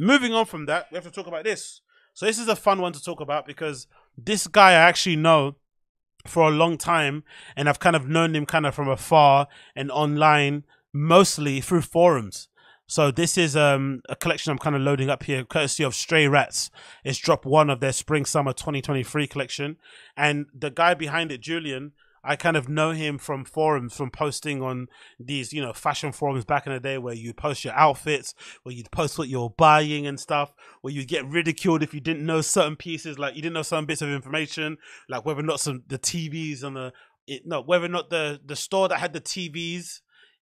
moving on from that, we have to talk about this. So this is a fun one to talk about because this guy I actually know for a long time, and I've kind of known him kind of from afar and online, mostly through forums. So this is um, a collection I'm kind of loading up here, courtesy of Stray Rats. It's drop one of their spring summer 2023 collection, and the guy behind it, Julian, I kind of know him from forums, from posting on these, you know, fashion forums back in the day where you post your outfits, where you'd post what you're buying and stuff, where you get ridiculed if you didn't know certain pieces, like you didn't know some bits of information, like whether or not some the TVs on the, it, no, whether or not the the store that had the TVs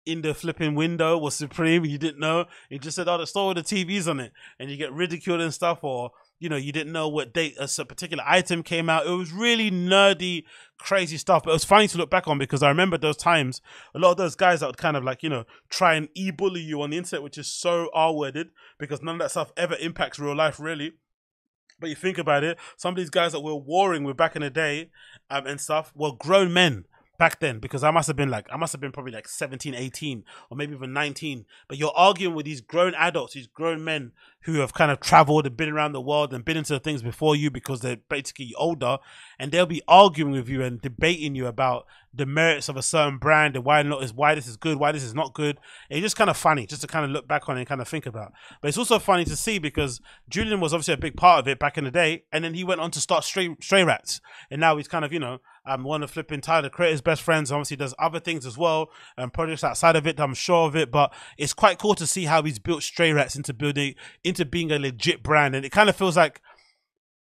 in the flipping window was Supreme. You didn't know. You just said, "Oh, the store with the TVs on it," and you get ridiculed and stuff, or you know, you didn't know what date a particular item came out. It was really nerdy, crazy stuff. But it was funny to look back on because I remember those times. A lot of those guys that would kind of like you know try and e-bully you on the internet, which is so R-worded because none of that stuff ever impacts real life, really. But you think about it, some of these guys that we're warring with back in the day um, and stuff were grown men back then because I must have been like I must have been probably like 17 18 or maybe even 19 but you're arguing with these grown adults these grown men who have kind of traveled and been around the world and been into things before you because they're basically older and they'll be arguing with you and debating you about the merits of a certain brand and why not is why this is good why this is not good. And it's just kind of funny just to kind of look back on it and kind of think about. But it's also funny to see because Julian was obviously a big part of it back in the day and then he went on to start stray, stray rats. And now he's kind of you know um, one of flipping Tyler Creator's best friends. Obviously, does other things as well and projects outside of it. I'm sure of it, but it's quite cool to see how he's built Stray Rats into building into being a legit brand. And it kind of feels like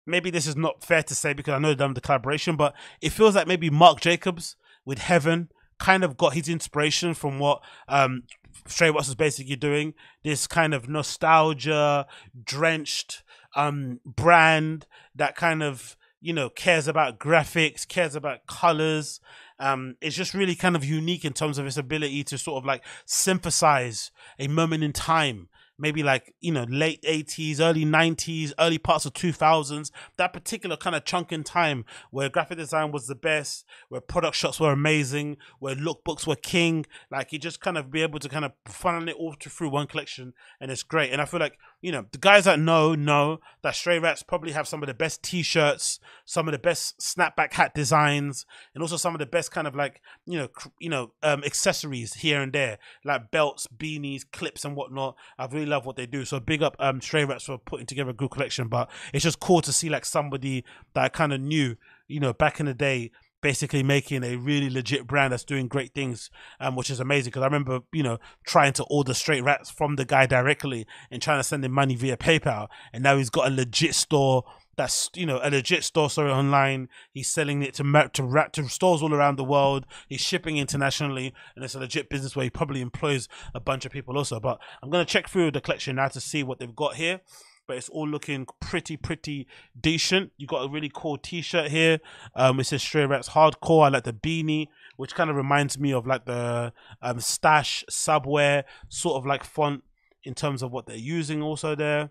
maybe this is not fair to say because I know they've done the collaboration, but it feels like maybe Marc Jacobs with Heaven kind of got his inspiration from what um, Stray Rats is basically doing. This kind of nostalgia drenched um, brand that kind of you know, cares about graphics, cares about colors. Um, it's just really kind of unique in terms of its ability to sort of like synthesize a moment in time. Maybe like you know late 80s early 90s early parts of 2000s that particular kind of chunk in time where graphic design was the best where product shots were amazing where lookbooks were king. Like you just kind of be able to kind of funnel it all through one collection and it's great. And i feel like you know the guys that know know that stray rats probably have some of the best t-shirts some of the best snapback hat designs and also some of the best kind of like you know you know um, accessories here and there like belts beanies clips and whatnot i've really love what they do. So big up um Stray Rats for putting together a good collection. But it's just cool to see like somebody that I kind of knew, you know, back in the day, basically making a really legit brand that's doing great things, um, which is amazing. Because I remember, you know, trying to order Stray Rats from the guy directly and trying to send him money via PayPal, and now he's got a legit store that's you know a legit store sorry online. He's selling it to to to stores all around the world. He's shipping internationally. And it's a legit business where he probably employs a bunch of people also. But i'm going to check through the collection now to see what they've got here but it's all looking pretty pretty decent you got a really cool t-shirt here um it says stray rats hardcore i like the beanie which kind of reminds me of like the um stash subware sort of like font in terms of what they're using also there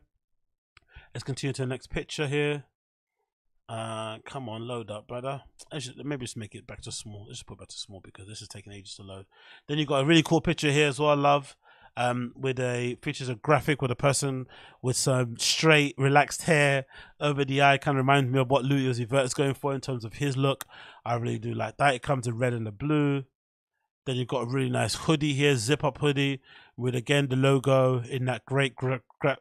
Let's continue to the next picture here. Uh, come on, load up, brother. Maybe just make it back to small. Let's just put back to small because this is taking ages to load. Then you got a really cool picture here as well. Love um, with a features a graphic with a person with some straight, relaxed hair over the eye. Kind of reminds me of what Lil Uzi Vert is going for in terms of his look. I really do like that. It comes in red and the blue. Then you've got a really nice hoodie here, zip up hoodie with again the logo in that great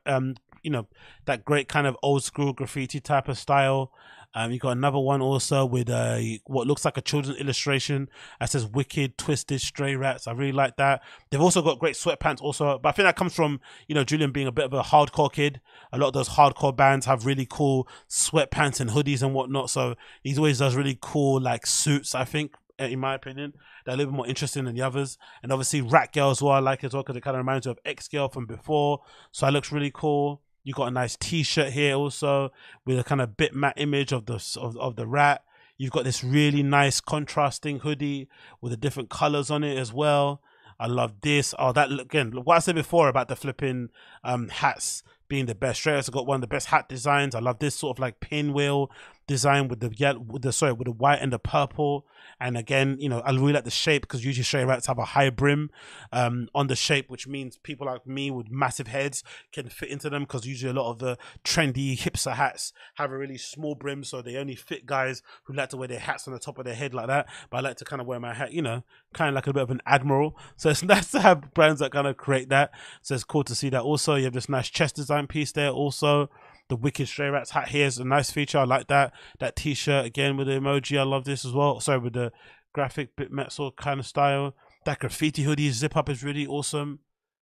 um, you know that great kind of old school graffiti type of style. Um, you got another one also with a what looks like a children's illustration that says "Wicked Twisted Stray Rats." I really like that. They've also got great sweatpants, also, but I think that comes from you know Julian being a bit of a hardcore kid. A lot of those hardcore bands have really cool sweatpants and hoodies and whatnot. So he always does really cool like suits. I think, in my opinion, they're a little bit more interesting than the others. And obviously, Rat Girl as well. I like as well because it kind of reminds me of X Girl from before. So that looks really cool. You got a nice T-shirt here also with a kind of bit matte image of the of, of the rat. You've got this really nice contrasting hoodie with the different colors on it as well. I love this. Oh, that again, what I said before about the flipping um, hats being the best. I got one of the best hat designs. I love this sort of like pinwheel design with the yellow, with the sorry, with the white and the purple. And again, you know, I really like the shape because usually Stray Rats have a high brim um, on the shape, which means people like me with massive heads can fit into them because usually a lot of the trendy hipster hats have a really small brim, so they only fit guys who like to wear their hats on the top of their head like that. But I like to kind of wear my hat, you know, kind of like a bit of an admiral. So it's nice to have brands that kind of create that. So it's cool to see that. Also, you have this nice chest design piece there. Also, the Wicked Stray Rats hat here is a nice feature. I like that. That t-shirt again with the emoji. I love this as well. Sorry, with the graphic bit metal kind of style. That graffiti hoodie zip up is really awesome.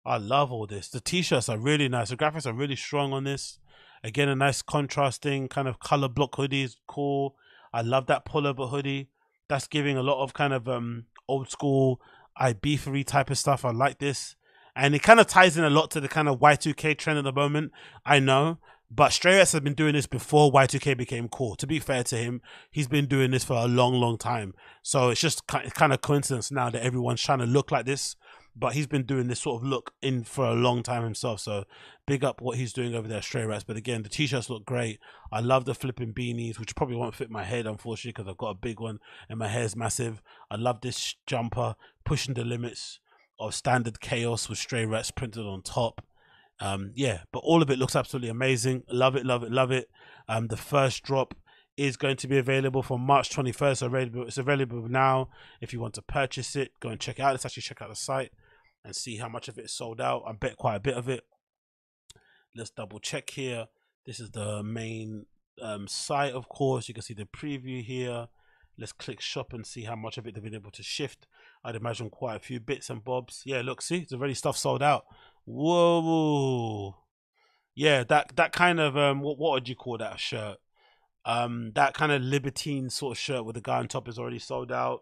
I love all this. The t-shirts are really nice. The graphics are really strong on this. Again, a nice contrasting kind of color block hoodie is cool. I love that pullover hoodie. That's giving a lot of kind of um old school Ibiza type of stuff. I like this. And it kind of ties in a lot to the kind of Y2K trend at the moment. I know. But Stray Rats has been doing this before Y2K became cool. To be fair to him, he's been doing this for a long, long time. So it's just kind of coincidence now that everyone's trying to look like this. But he's been doing this sort of look in for a long time himself. So big up what he's doing over there, Stray Rats. But again, the t-shirts look great. I love the flipping beanies, which probably won't fit my head, unfortunately, because I've got a big one and my hair's massive. I love this jumper, pushing the limits of standard chaos with Stray Rats printed on top. Um, yeah, but all of it looks absolutely amazing. Love it, love it, love it. Um, the first drop is going to be available from March 21st. Available, it's available now. If you want to purchase it, go and check it out. Let's actually check out the site and see how much of it is sold out. I bet quite a bit of it. Let's double check here. This is the main um, site, of course. You can see the preview here. Let's click shop and see how much of it they've been able to shift. I'd imagine quite a few bits and bobs. Yeah, look, see, it's already stuff sold out. Whoa. Yeah, that that kind of um what what would you call that shirt? Um that kind of libertine sort of shirt with the guy on top is already sold out.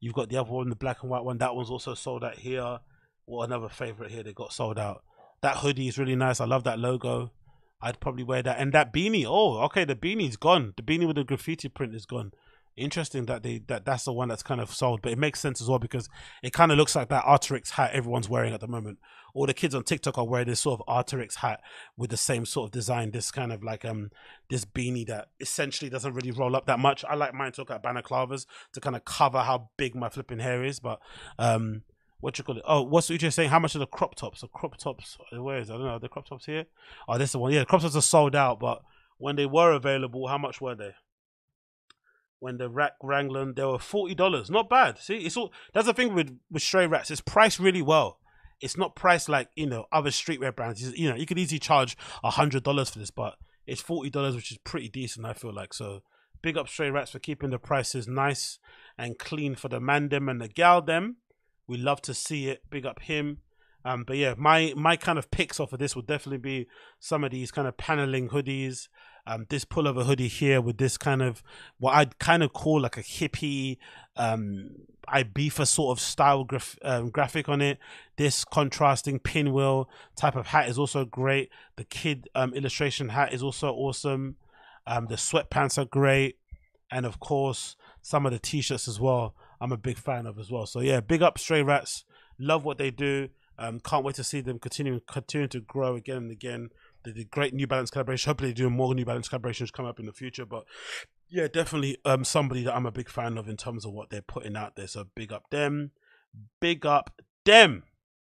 You've got the other one, the black and white one, that one's also sold out here. What another favorite here they got sold out. That hoodie is really nice. I love that logo. I'd probably wear that. And that beanie, oh, okay, the beanie's gone. The beanie with the graffiti print is gone interesting that they that that's the one that's kind of sold but it makes sense as well because it kind of looks like that Arc'teryx hat everyone's wearing at the moment all the kids on tiktok are wearing this sort of Arc'teryx hat with the same sort of design this kind of like um this beanie that essentially doesn't really roll up that much i like mine to look at balaclavas to kind of cover how big my flipping hair is but um what you call it? Oh, what's what you're saying? How much are the crop tops? The crop tops, where is? I don't know. The crop tops here. Oh, this is the one. Yeah, the crop tops are sold out, but when they were available, how much were they? When the rack Wrangling, they were forty dollars. Not bad. See, it's all that's the thing with with stray rats. It's priced really well. It's not priced like you know other streetwear brands. You know, you could easily charge a hundred dollars for this, but it's forty dollars, which is pretty decent. I feel like so. Big up Stray Rats for keeping the prices nice and clean for the man them and the gal them. We love to see it. Big up him. Um, but yeah, my my kind of picks off of this would definitely be some of these kind of paneling hoodies um, this pullover hoodie here with this kind of what I'd kind of call like a hippie um, Ibiza sort of style graf- um, graphic on it. This contrasting pinwheel type of hat is also great. The kid um, illustration hat is also awesome. Um, the sweatpants are great, and of course some of the t-shirts as well. I'm a big fan of as well. So yeah, big up Stray Rats. Love what they do. Um, can't wait to see them continue continue to grow again and again. They did great New Balance collaboration. Hopefully, they're doing more New Balance collaborations come up in the future. But yeah, definitely um somebody that I'm a big fan of in terms of what they're putting out there. So big up them, big up them.